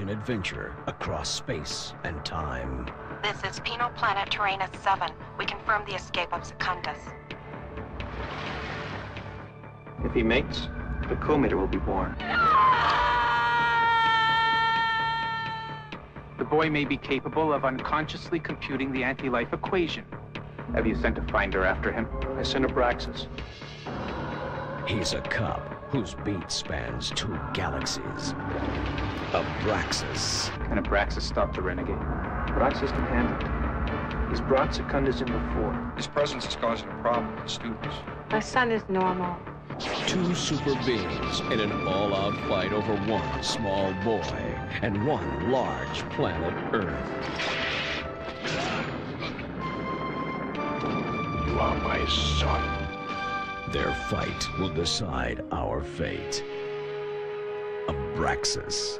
action adventure across space and time. This is Penal Planet Terranus 7. We confirm the escape of Secundus. If he mates, the co-mater will be born. The boy may be capable of unconsciously computing the anti-life equation. Have you sent a finder after him? I sent Abraxas. He's a cub whose beat spans two galaxies. Abraxas. Can Abraxas stop the renegade? Abraxas can handle it. He's brought Secundus in before. His presence is causing a problem with the students. My son is normal. Two super beings in an all-out fight over one small boy and one large planet Earth. You are my son. Their fight will decide our fate. Abraxas.